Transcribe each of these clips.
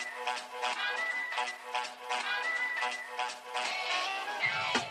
Thank you.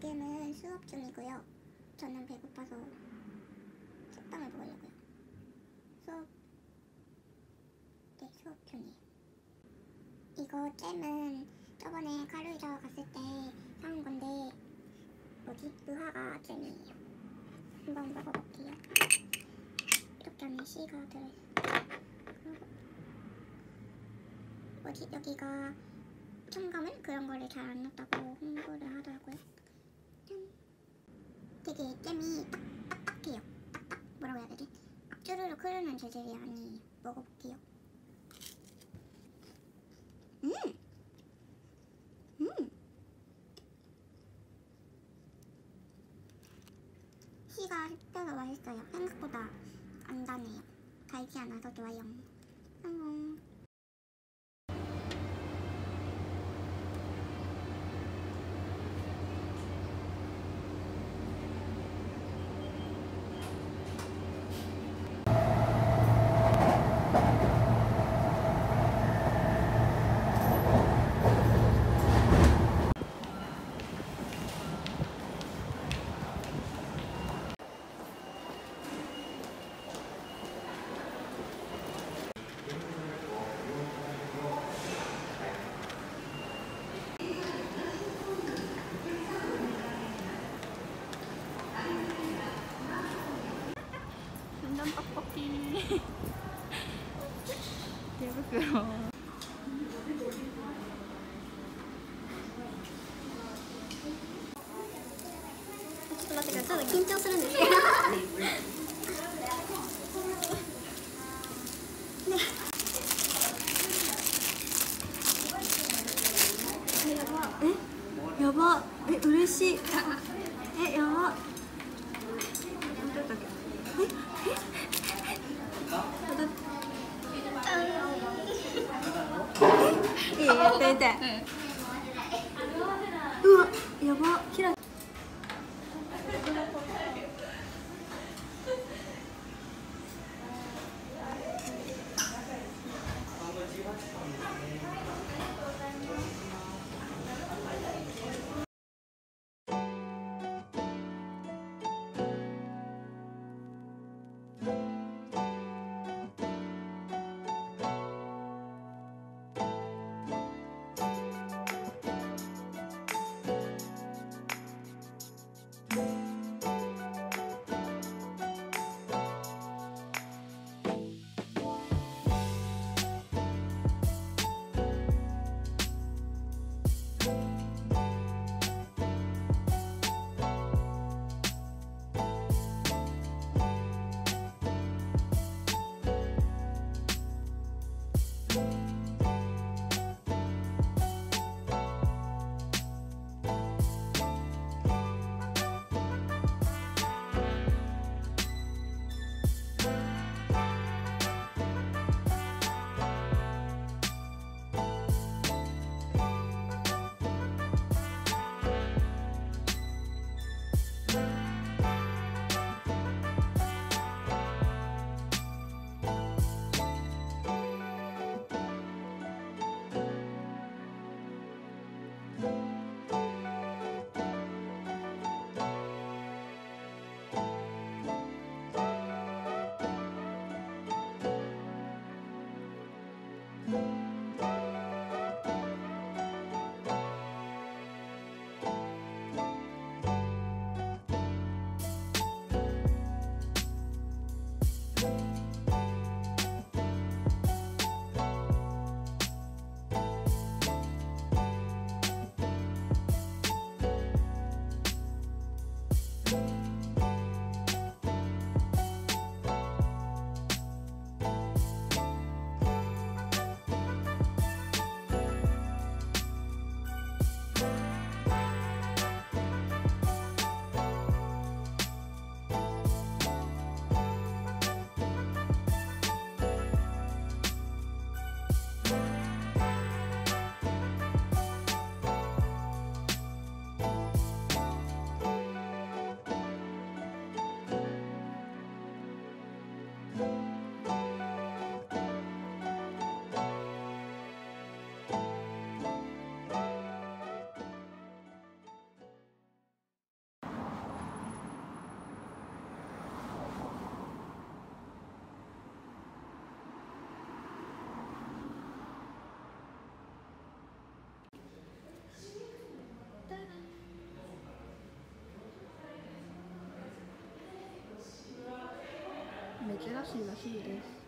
지금은 수업 중이고요. 저는 배고파서 책방을 먹으려고요. 수업, 네, 수업 중이에요. 이거 잼은 저번에 가루이저 갔을 때 사온 건데, 뭐지? 의화가 잼이에요. 한번 먹어볼게요. 이렇게 안에 씨가 들어있어요. 뭐지? 여기가 첨가물 그런 거를 잘 안 넣었다고 홍보를. 짠. 되게 잼이 딱, 딱딱해요. 딱딱 뭐라고 해야 되지? 쭈르륵 흐르는 재질이 아니에요. 먹어볼게요. 음! 음! 씨가 씹혀서 맛있어요. 생각보다 안 다네요. 달지 않아서 좋아요. 성공. ちょっと待ってください。ちょっと緊張するんですけど。 예, 네, 네. 우와, 여보, 라. ケラシーらしいです。